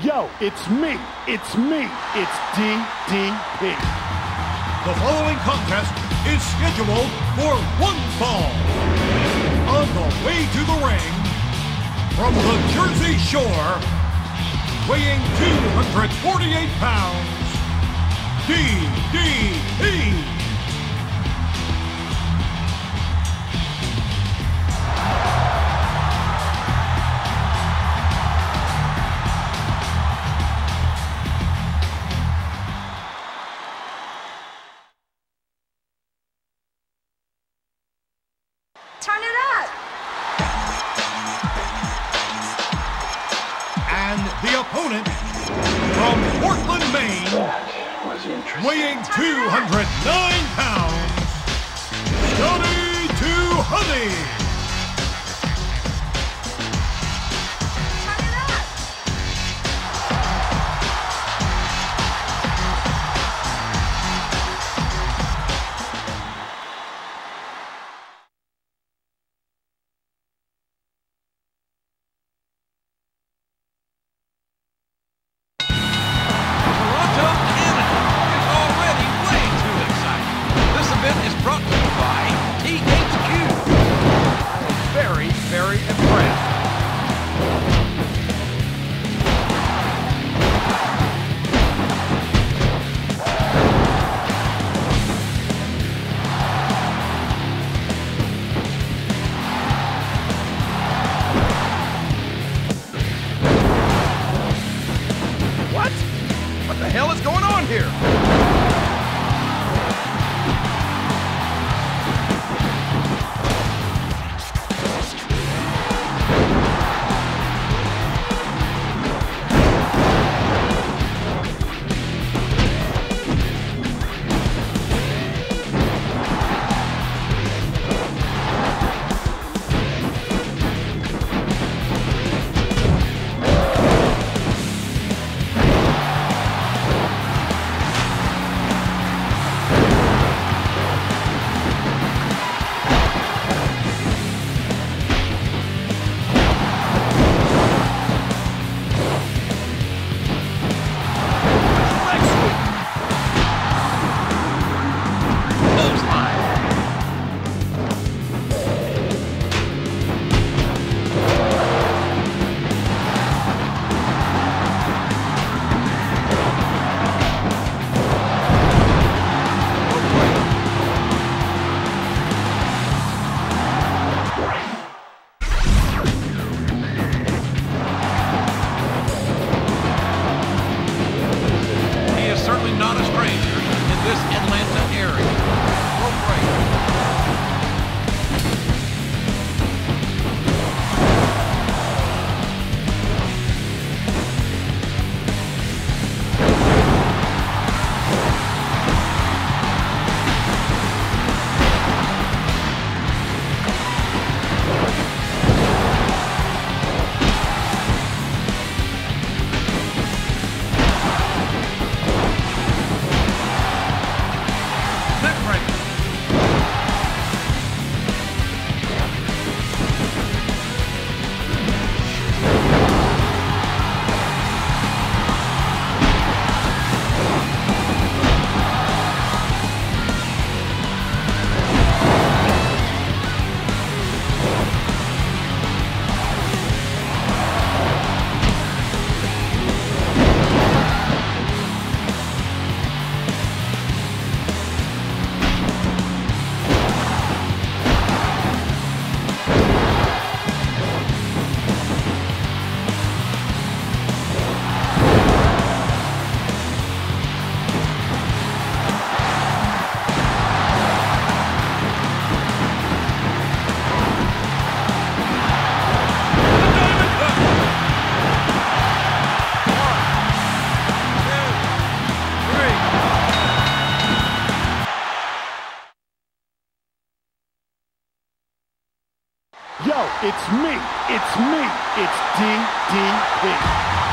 Yo, it's me. It's me. It's DDP. The following contest is scheduled for one fall. On the way to the ring, from the Jersey Shore, weighing 248 pounds, DDP. opponent from Portland, Maine, weighing 209 pounds, Johnny 200. Here? It's me. It's me. It's DDP.